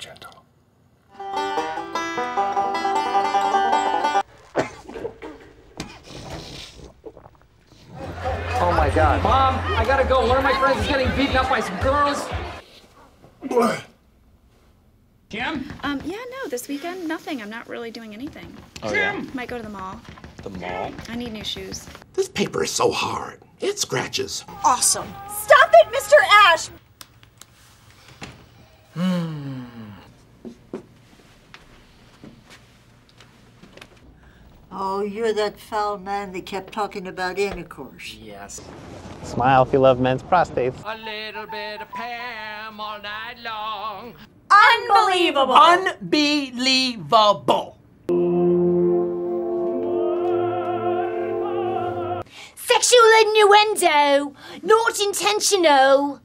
gentle. Oh my god. Mom, I gotta go. One of my friends is getting beaten up by some girls. Jim? Um, yeah, no, this weekend, nothing. I'm not really doing anything. Oh, yeah? Might go to the mall. The mall? I need new shoes. This paper is so hard. It scratches. Awesome. Stop it, Mr. Ash! Oh, you're that foul man that kept talking about intercourse. Yes. Smile if you love men's prostates. A little bit of Pam all night long. Unbelievable! Unbelievable. Sexual innuendo, not intentional.